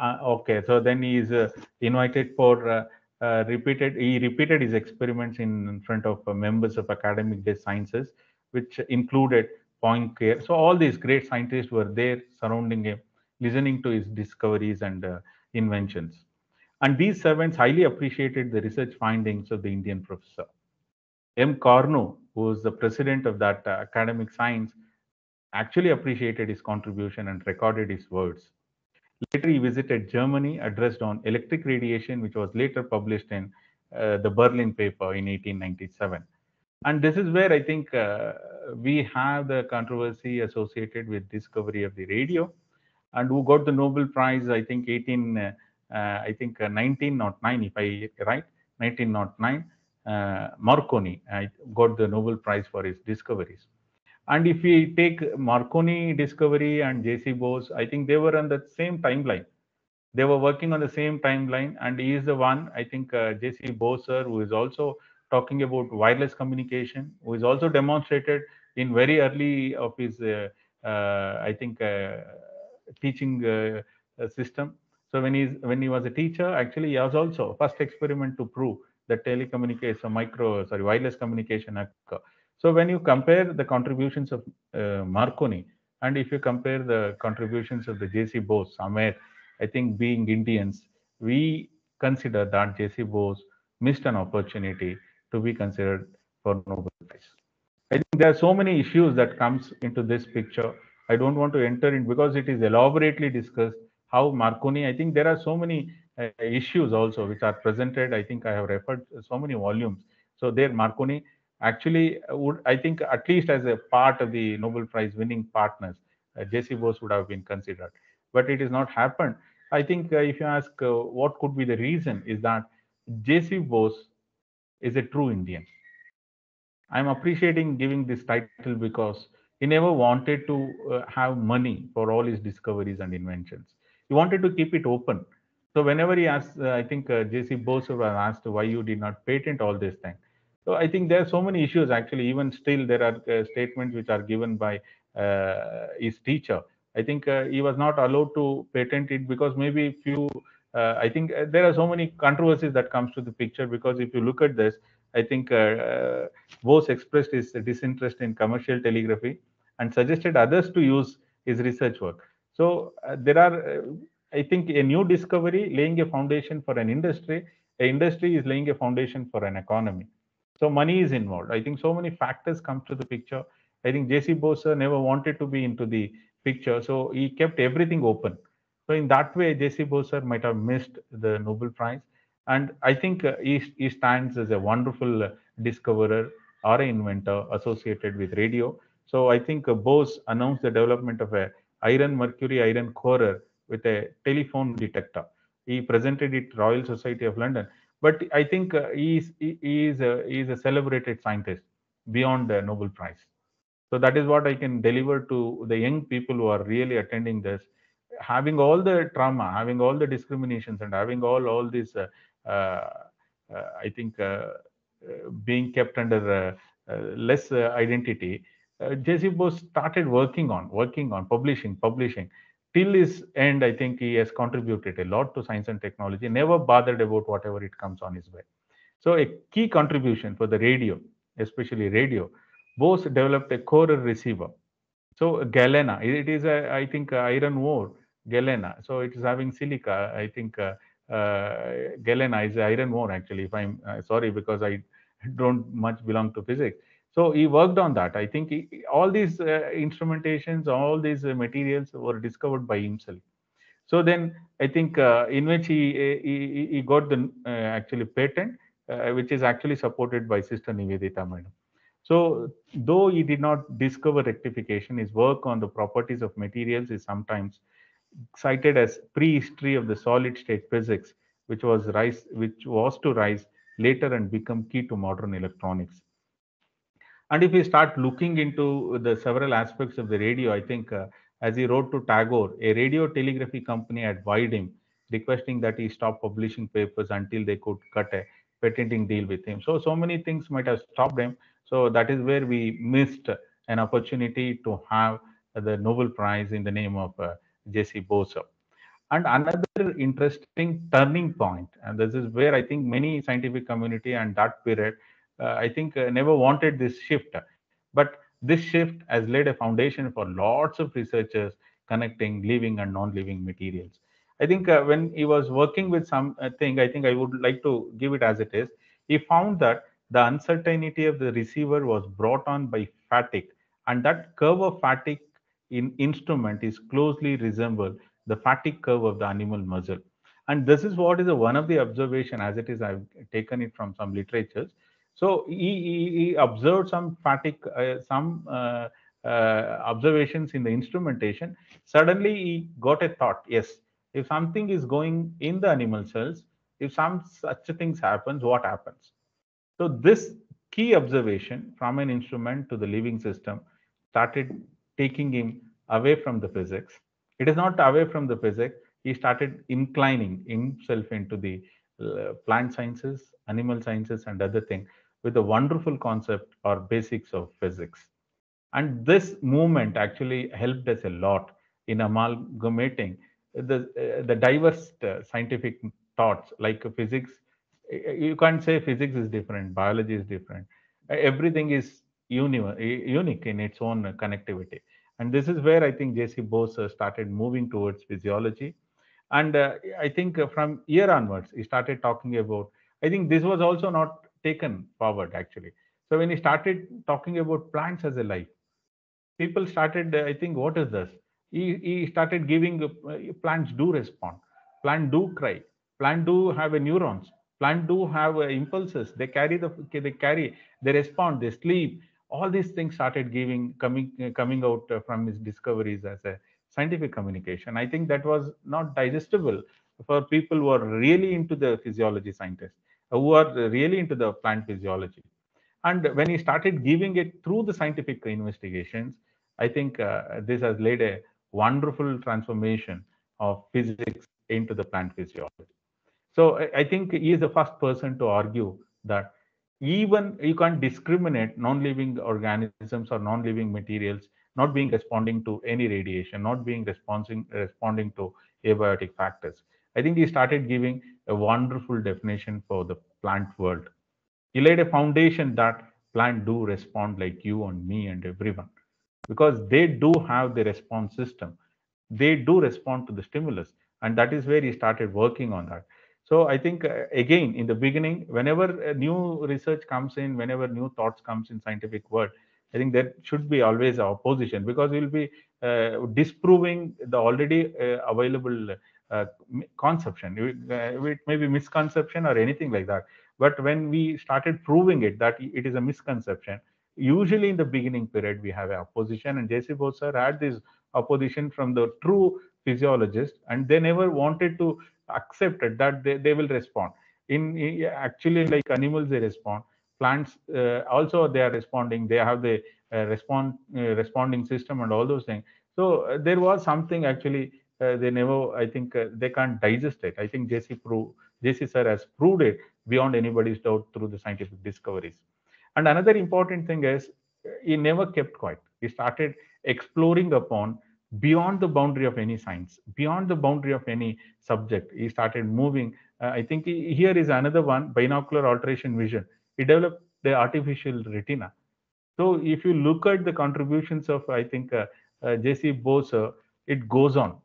uh, okay, so then he is uh, invited for uh, uh, repeated. He repeated his experiments in, front of members of academic sciences, which included Poincare. So all these great scientists were there surrounding him, listening to his discoveries and inventions. And these servants highly appreciated the research findings of the Indian professor. M. Carnot, who was the president of that uh, academic science, actually appreciated his contribution and recorded his words. Later, he visited Germany, addressed on electric radiation, which was later published in uh, the Berlin paper in 1897. And this is where I think uh, we have the controversy associated with discovery of the radio, and who got the Nobel Prize, I think 18, uh, I think 1909, if I right, 1909. Uh, Marconi got the Nobel Prize for his discoveries. And if we take Marconi discovery and J.C. Bose, I think they were on the same timeline. They were working on the same timeline, and he is the one, I think, uh, J.C. Bose, sir, who is also talking about wireless communication, who is also demonstrated in very early of his, uh, uh, I think, uh, teaching uh, system. So when he's when he was a teacher, actually, he was also first experiment to prove that telecommunication, micro, sorry, wireless communication occur. So when you compare the contributions of uh, Marconi and if you compare the contributions of the J.C. Bose, somewhere, I think being Indians, we consider that J.C. Bose missed an opportunity to be considered for Nobel Prize. I think there are so many issues that comes into this picture. I don't want to enter in because it is elaborately discussed how Marconi, I think there are so many uh, issues also which are presented. I think I have referred so many volumes. So there Marconi actually would I think at least as a part of the Nobel Prize winning partners, uh, J.C. Bose would have been considered, but it has not happened. I think uh, if you ask uh, what could be the reason, is that J.C. Bose is a true Indian. I'm appreciating giving this title because he never wanted to uh, have money for all his discoveries and inventions. He wanted to keep it open. So whenever he asked, uh, I think uh, J.C. Bose was asked why you did not patent all this thing. So I think there are so many issues actually. Even still, there are uh, statements which are given by uh, his teacher. I think uh, he was not allowed to patent it because maybe few. I think there are so many controversies that comes to the picture because if you look at this, I think uh, uh, Bose expressed his disinterest in commercial telegraphy and suggested others to use his research work. So uh, there are, uh, I think, a new discovery laying a foundation for an industry. A industry is laying a foundation for an economy. So money is involved. I think so many factors come to the picture. I think J.C. Bose never wanted to be into the picture, so he kept everything open. So in that way, J.C. Bose might have missed the Nobel Prize. And I think uh, he, he stands as a wonderful discoverer or an inventor associated with radio. So I think uh, Bose announced the development of a iron mercury iron coherer with a telephone detector. He presented it Royal Society of London but I think uh, he is he is a, he is a celebrated scientist beyond the Nobel Prize. So that is what I can deliver to the young people who are really attending this, having all the trauma, having all the discriminations, and having all all. Uh, uh, uh I think uh, uh, being kept under less identity. J.C. Bose started working on working on publishing publishing till his end, I think he has contributed a lot to science and technology, never bothered about whatever it comes on his way. So a key contribution for the radio, especially radio, Bose developed a coherer receiver. So galena, it is a, I think iron ore, galena. So it is having silica. I think uh, uh, galena is iron ore actually. If I'm uh, sorry because I don't much belong to physics. So he worked on that. I think he, all these uh, instrumentations, all these materials were discovered by himself. So then I think in which he, he, he got the actually patent, which is actually supported by Sister Nivedita Madam. So though he did not discover rectification, his work on the properties of materials is sometimes cited as prehistory of the solid state physics, which was rise, which was to rise later and become key to modern electronics. And if we start looking into the several aspects of the radio, I think uh, as he wrote to Tagore, a radio telegraphy company had vied him requesting that he stop publishing papers until they could cut a patenting deal with him. So, so many things might have stopped him. So that is where we missed an opportunity to have the Nobel Prize in the name of uh, J.C. Bose. And another interesting turning point, and this is where I think many scientific community and that period, uh, I think uh, never wanted this shift. But this shift has laid a foundation for lots of researchers connecting living and non-living materials. I think uh, when he was working with something, I think I would like to give it as it is. He found that the uncertainty of the receiver was brought on by fatigue, and that curve of fatigue in instrument is closely resemble the fatigue curve of the animal muscle. And this is what is a, one of the observation as it is. I've taken it from some literatures. So he, he, he observed some fatigue, uh, some uh, uh, observations in the instrumentation. Suddenly he got a thought. Yes, if something is going in the animal cells, if some such things happens, what happens? So this key observation from an instrument to the living system started taking him away from the physics. It is not away from the physics. He started inclining himself into the uh, plant sciences, animal sciences, and other things with a wonderful concept or basics of physics. And this movement actually helped us a lot in amalgamating the, uh, the diverse uh, scientific thoughts like physics. You can't say physics is different, biology is different. Everything is unique in its own connectivity. And this is where I think J.C. Bose started moving towards physiology. And uh, I think from year onwards, he started talking about, I think this was also not taken forward actually. So when he started talking about plants as a life, people started, I think, what is this? He, he started giving uh, plants do respond, plant do cry, plant do have a neurons, plant do have uh, impulses. They carry the, they carry, they respond, they sleep. All these things started giving coming uh, coming out from his discoveries as a scientific communication. I think that was not digestible for people who are really into the physiology scientists, who are really into the plant physiology. And when he started giving it through the scientific investigations, I think uh, this has laid a wonderful transformation of physics into the plant physiology. So I think he is the first person to argue that even you can't discriminate non-living organisms or non-living materials not being responding to any radiation, not being responding responding to abiotic factors. I think he started giving a wonderful definition for the plant world. He laid a foundation that plant do respond like you and me and everyone because they do have the response system. They do respond to the stimulus. And that is where he started working on that. So I think uh, again in the beginning, whenever new research comes in, whenever new thoughts comes in scientific world, I think there should be always opposition because we'll be uh, disproving the already uh, available uh, conception. It, uh, may be misconception or anything like that. But when we started proving it that it is a misconception, usually in the beginning period we have opposition, and J.C. Bose had this opposition from the true physiologists, and they never wanted to accept it that they, they will respond. In actually like animals they respond. Plants uh, also they are responding. They have the uh, respond uh, responding system and all those things. So there was something actually they never i think they can't digest it. I think jc prove jc sir has proved it beyond anybody's doubt through the scientific discoveries. And another important thing is he never kept quiet. He started exploring upon beyond the boundary of any science beyond the boundary of any subject he started moving uh, i think here is another one binocular alternation vision he developed the artificial retina. So if you look at the contributions of, I think, uh, uh, J.C. Bose, uh, it goes on.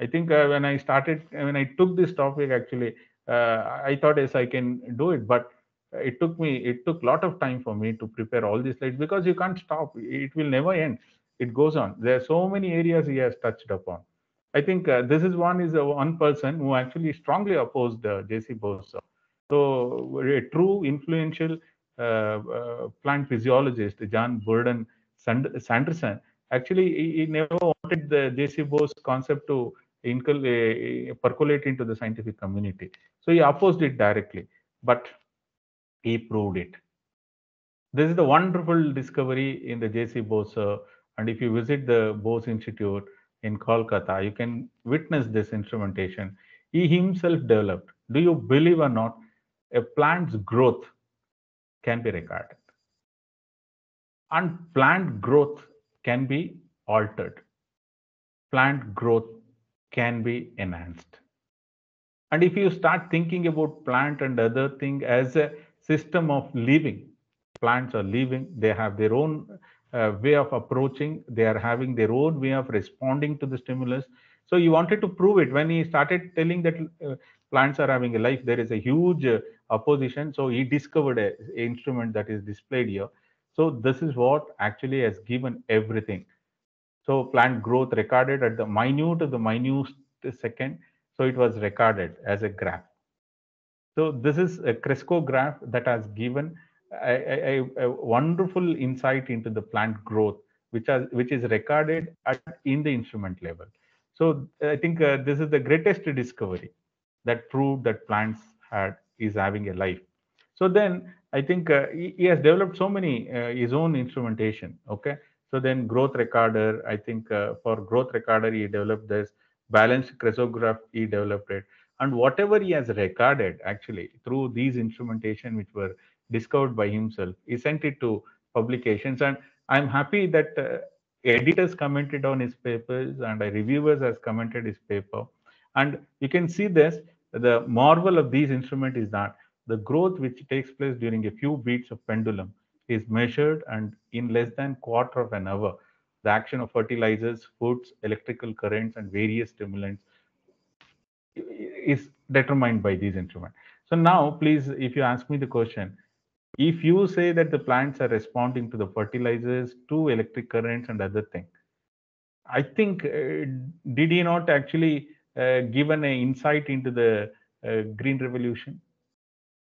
I think uh, when I started, when I took this topic, actually, uh, I thought, yes, I can do it. But it took me, it took a lot of time for me to prepare all these slides because you can't stop. It will never end. It goes on. There are so many areas he has touched upon. I think uh, this is one is one person who actually strongly opposed J.C. Bose so a true influential uh, uh, plant physiologist, John Burdon Sanderson, actually he never wanted the J.C. Bose concept to uh, percolate into the scientific community. So he opposed it directly, but he proved it. This is the wonderful discovery in the J.C. Bose. And if you visit the Bose Institute in Kolkata, you can witness this instrumentation. he himself developed. Do you believe or not? A plant's growth can be recorded. And plant growth can be altered. Plant growth can be enhanced. And if you start thinking about plant and other thing as a system of living, plants are living, they have their own uh, way of approaching, they are having their own way of responding to the stimulus. So he wanted to prove it when he started telling that uh, plants are having a life, there is a huge uh, opposition. So he discovered a, a instrument that is displayed here. So this is what actually has given everything. So plant growth recorded at the minute of the minute second. So it was recorded as a graph. So this is a Crescograph that has given a, a, wonderful insight into the plant growth, which has which is recorded at in the instrument level. So I think uh, this is the greatest discovery that proved that plants had is having a life. So then I think uh, he, he, has developed so many uh, his own instrumentation. Okay, so then growth recorder. I think uh, for growth recorder he developed this balanced crescograph. He developed it, and whatever he has recorded actually through these instrumentation which were discovered by himself. He sent it to publications, and I'm happy that uh, editors commented on his papers and reviewers has commented his paper. And you can see this. The marvel of these instruments is that the growth which takes place during a few beats of pendulum is measured, and in less than quarter of an hour, the action of fertilizers, foods, electrical currents, and various stimulants is determined by these instruments. So now, please, if you ask me the question, if you say that the plants are responding to the fertilizers to electric currents and other things i think uh, did he not actually uh, given an insight into the uh, green revolution?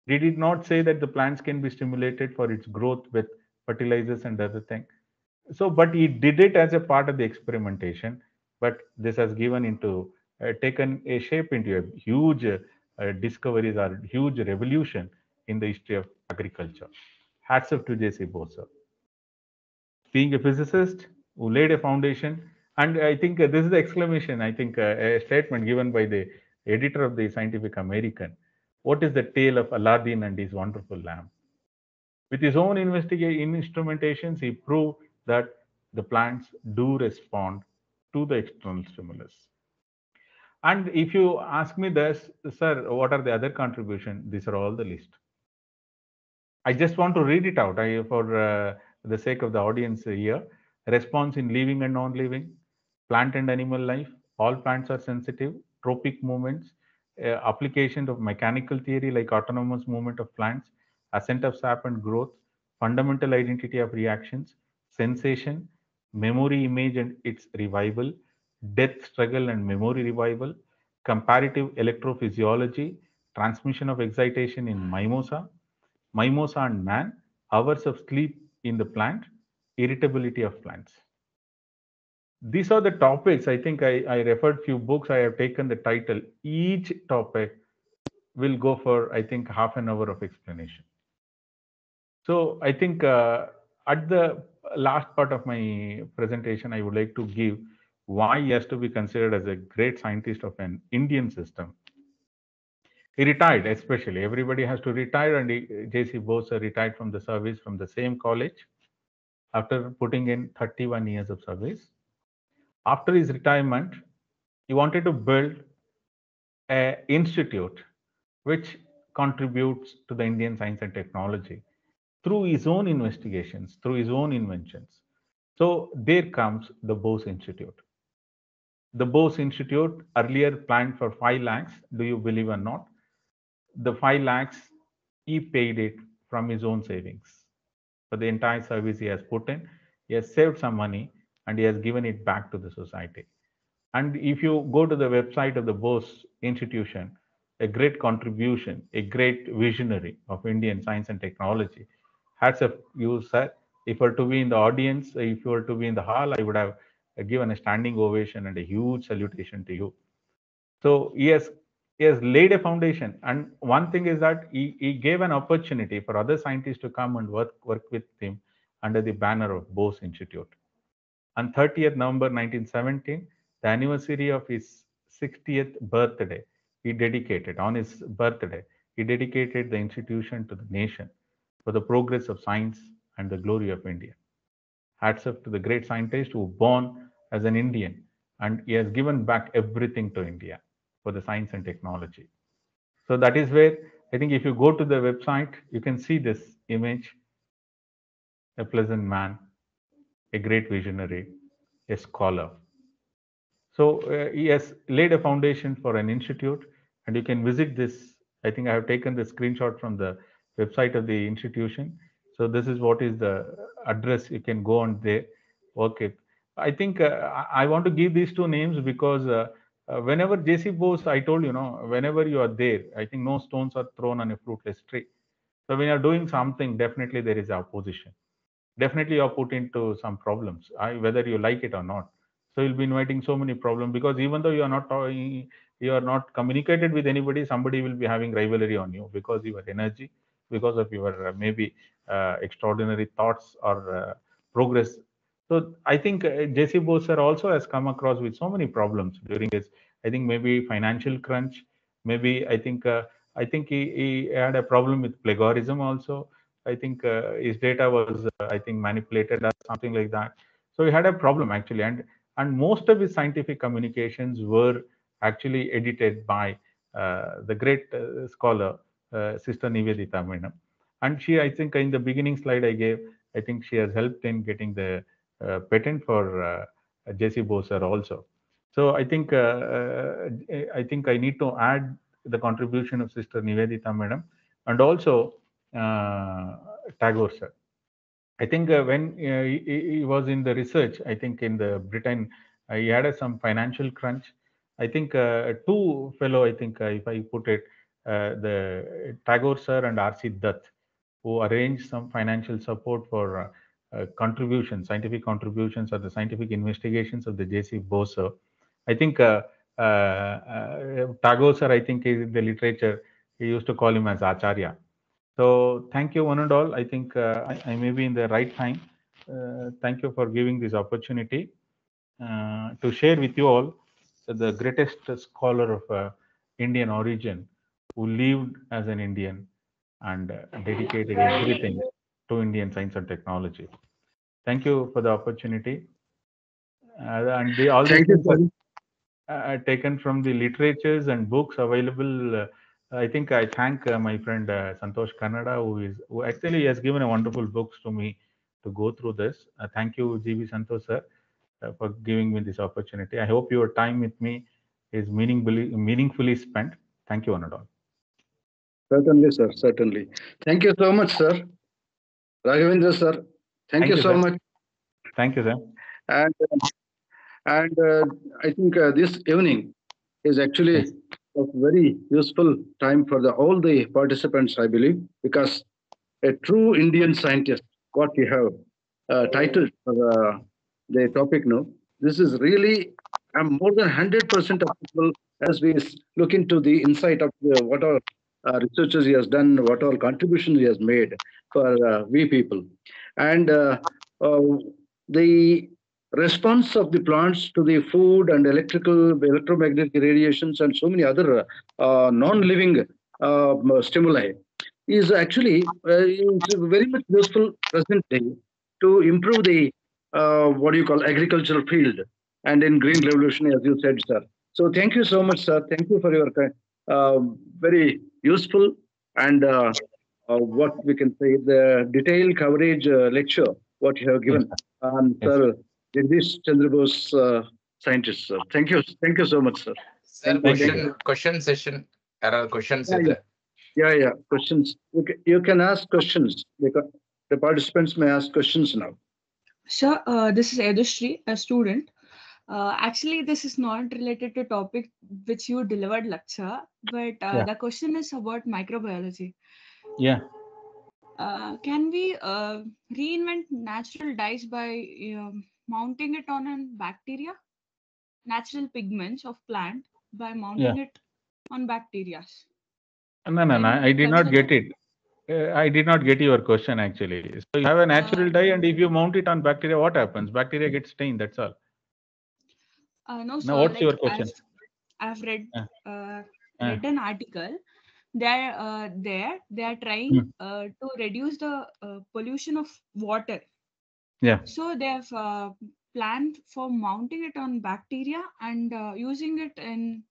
Did it not say that the plants can be stimulated for its growth with fertilizers and other things so but he did it as a part of the experimentation but this has given into uh, taken a shape into a huge uh, discoveries or huge revolution in the history of agriculture. Hats off to J.C. Bose. Being a physicist who laid a foundation, and I think uh, this is the exclamation, I think uh, a statement given by the editor of the Scientific American. What is the tale of Aladdin and his wonderful lamp? With his own investigation instrumentations, he proved that the plants do respond to the external stimulus. And if you ask me this, sir, what are the other contributions? These are all the list. I just want to read it out I, for uh, the sake of the audience here. Response in living and non-living, plant and animal life. All plants are sensitive. Tropic movements, uh, application of mechanical theory like autonomous movement of plants, ascent of sap and growth, fundamental identity of reactions, sensation, memory image and its revival, death struggle and memory revival, comparative electrophysiology, transmission of excitation in mimosa, mimosa and man, hours of sleep in the plant, irritability of plants. These are the topics. I think I, I referred few books. I have taken the title. Each topic will go for, I think, half an hour of explanation. So I think uh, at the last part of my presentation, I would like to give why he has to be considered as a great scientist of an Indian system he retired, especially. Everybody has to retire, and J.C. Bose retired from the service from the same college after putting in 31 years of service. After his retirement, he wanted to build an institute which contributes to the Indian science and technology through his own investigations, through his own inventions. So there comes the Bose Institute. The Bose Institute, earlier planned for 5 lakhs, do you believe or not, the 5 lakhs, he paid it from his own savings. For the entire service he has put in, he has saved some money and he has given it back to the society. And if you go to the website of the Bose institution, a great contribution, a great visionary of Indian science and technology. Hats off you, sir. If you were to be in the audience, if you were to be in the hall, I would have given a standing ovation and a huge salutation to you. So he has he has laid a foundation. And one thing is that he, he gave an opportunity for other scientists to come and work, work with him under the banner of Bose Institute. On 30th November 1917, the anniversary of his 60th birthday, he dedicated on his birthday, he dedicated the institution to the nation for the progress of science and the glory of India. Hats off to the great scientist who born as an Indian and he has given back everything to India for the science and technology. So that is where I think if you go to the website, you can see this image a pleasant man, a great visionary, a scholar. So uh, he has laid a foundation for an institute, and you can visit this. I think I have taken the screenshot from the website of the institution. So this is what is the address. You can go on there, work it. I think uh, I want to give these two names because uh, uh whenever JC Bose, I told you know, whenever you are there, I think no stones are thrown on a fruitless tree. So when you're doing something, definitely there is opposition definitely you're put into some problems, I, whether you like it or not. So you'll be inviting so many problems because even though you are not you are not communicated with anybody, somebody will be having rivalry on you because your energy, because of your uh, maybe uh, extraordinary thoughts or uh, progress. So I think uh, JC Boser also has come across with so many problems during his. I think maybe financial crunch, maybe I think uh, I think he, he had a problem with plagiarism also I think uh, his data was, uh, I think, manipulated or something like that. So he had a problem actually, and and most of his scientific communications were actually edited by uh, the great uh, scholar uh, Sister Nivedita Madam. And she, I think, in the beginning slide I gave, I think she has helped in getting the uh, Uh, patent for uh, JC Boser also. So I think uh, I think I need to add the contribution of Sister Nivedita Madam, and also uh, Tagore sir. I think uh, when uh, he, he, was in the research, I think in the Britain, he had some financial crunch. I think two fellow, I think if I put it, the Tagore sir and R.C. Dutt, who arranged some financial support for uh, contributions, scientific contributions or the scientific investigations of the J.C. Bose. I think uh, uh, Tagore sir, I think in the literature, he used to call him as Acharya. So thank you one and all. I think uh, I, I, may be in the right time. Uh, thank you for giving this opportunity uh, to share with you all the greatest scholar of uh, Indian origin who lived as an Indian and uh, dedicated everything to Indian science and technology. Thank you for the opportunity. Uh, and the, all these are taken from the literatures and books available I think I thank uh, my friend uh, Santosh Kannada, who is who actually has given a wonderful books to me to go through this. Uh, thank you, GB Santosh sir, uh, for giving me this opportunity. I hope your time with me is meaningfully meaningfully spent. Thank you, one and all. Certainly, sir. Certainly. Thank you so much, sir. Raghavendra sir. Thank, thank you, you, so sir. much. Thank you, sir. And uh, and uh, I think this evening is actually. a very useful time for the all the participants, I believe, because a true Indian scientist, what we have uh, titled for the, the topic now, this is really um, more than 100% of people as we look into the insight of uh, what our uh, researchers he has done, what all contributions he has made for uh, we people. And uh, uh, the response of the plants to the food and electrical, electromagnetic radiations and so many other uh, non-living uh, stimuli is actually is very much useful presently to improve the what do you call agricultural field and in green revolution as you said sir. So thank you so much sir. Thank you for your very useful and uh, what we can say the detailed coverage lecture what you have given um, yes. sir Jagadish Chandra Bose, uh, scientist, sir. Thank you. Thank you so much, sir. Sir, question, question session. There are questions. Yeah, yeah. yeah, yeah. Questions. You can, you can ask questions. Because the participants may ask questions now. Sir, uh, this is Edustri, a student. Uh, actually, this is not related to topic which you delivered lecture, but uh, yeah. the question is about microbiology. Yeah. Uh, can we uh, reinvent natural dyes by um, mounting it on a bacteria, natural pigments of plant by mounting yeah. it on bacteria. No, no, no, I did not get it. Uh, I did not get your question actually. So you have a natural uh, dye, and if you mount it on bacteria, what happens? Bacteria gets stained. That's all. Uh, no. So now, what's like, your question? I've, I've read uh, read an article. They're uh, there. They are trying Hmm. uh, to reduce the uh, pollution of water. Yeah. So they have uh, planned for mounting it on bacteria and uh, using it in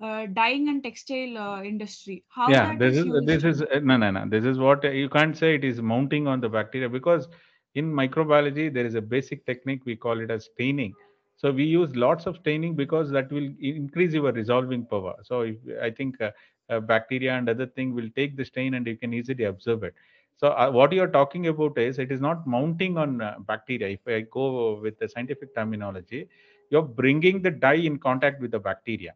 uh, dyeing and textile uh, industry. How yeah this is used? this is uh, no no no this is what uh, you can't say it is mounting on the bacteria because in microbiology there is a basic technique we call it as staining so we use lots of staining because that will increase your resolving power. So if, i think uh, uh, bacteria and other thing will take the stain and you can easily observe it. So uh, what you are talking about is it is not mounting on uh, bacteria. If i go with the scientific terminology you're bringing the dye in contact with the bacteria.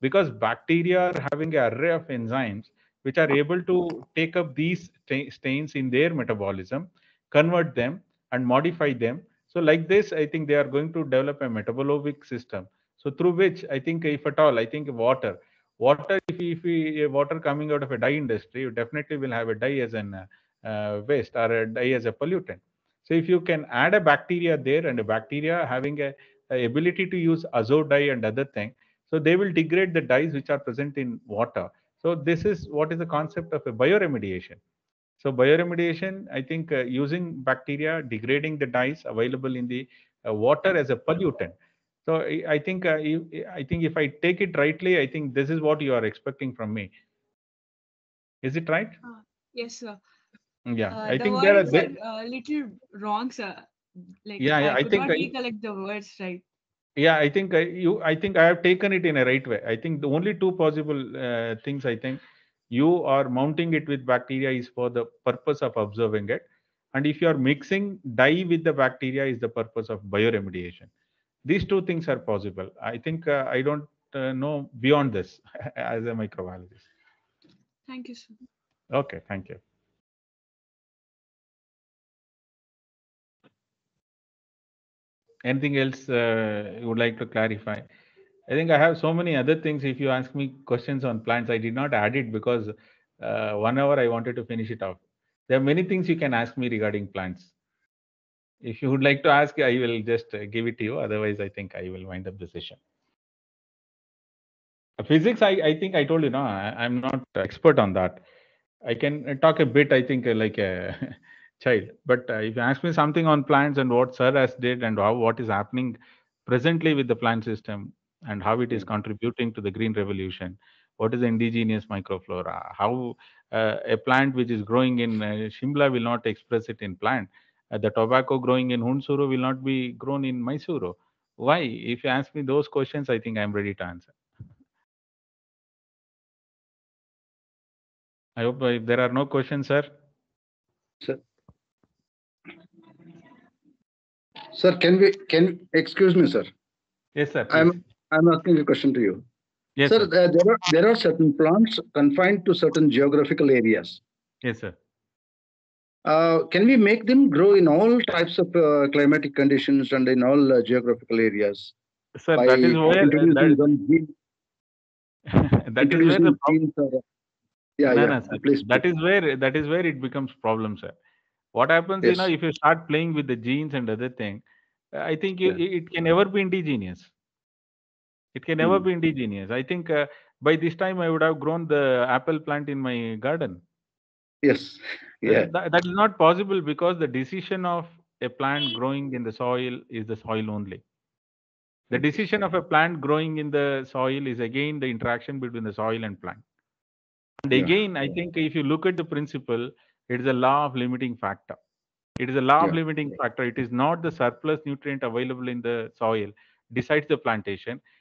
Because bacteria are having an array of enzymes which are able to take up these stains in their metabolism convert them and modify them so like this i think they are going to develop a metabolic system. So through which i think if at all i think water water if, if we water coming out of a dye industry you definitely will have a dye as uh, uh, waste or a dye as a pollutant. So if you can add a bacteria there and a bacteria having a, a ability to use azo dye and other thing so they will degrade the dyes which are present in water. So this is what is the concept of a bioremediation so bioremediation i think uh, using bacteria degrading the dyes available in the uh, water as a pollutant so i, I think uh, you- i think if i take it rightly i think this is what you are expecting from me is it right Yes, sir. yeah Uh, i the think there are words there, a little wrong, sir. Like Yeah, yeah, I I think not I- recollect the words right. yeah i think I, you i think i have taken it in a right way i think the only two possible uh, things i think you are mounting it with bacteria is for the purpose of observing it. And if you are mixing dye with the bacteria is the purpose of bioremediation. These two things are possible. I think uh, i don't uh, know beyond this as a microbiologist. Thank you, sir. okay thank you. Anything else uh, you would like to clarify i think i have so many other things if you ask me questions on plants i did not add it because uh, one hour i wanted to finish it off. There are many things you can ask me regarding plants. If you would like to ask i will just uh, give it to you otherwise i think i will wind up the session. Physics i, I think i told you no I, i'm not expert on that. I can talk a bit i think uh, like a child but uh, if you ask me something on plants and what sir has did and how what is happening presently with the plant system and how it is contributing to the green revolution. What is the indigenous microflora? How uh, a plant which is growing in uh, shimla will not express it in plant. Uh, the tobacco growing in hunsuru will not be grown in mysuru. Why? If you ask me those questions i think i'm ready to answer. I hope uh, if there are no questions sir. Sir. Sir, can we can excuse me, sir? yes sir please. I'm asking a question to you. yes sir, sir uh, there are there are certain plants confined to certain geographical areas. yes sir Uh, can we make them grow in all types of uh, climatic conditions and in all uh, geographical areas sir that is where that, that is where the problem genes or- yeah, no, yeah. no, sir. Please, that please. is where that is where it becomes problem sir what happens you know if you start playing with the genes and other thing i think it can never be indigenous it can never Hmm. be indigenous. I think uh, by this time i would have grown the apple plant in my garden. Yes. Yeah. that, that is not possible because the decision of a plant growing in the soil is the soil only. The decision of a plant growing in the soil is again the interaction between the soil and plant. And Yeah. again i think if you look at the principle it is a law of limiting factor. It is a law of limiting factor. It is not the surplus nutrient available in the soil decides the plantation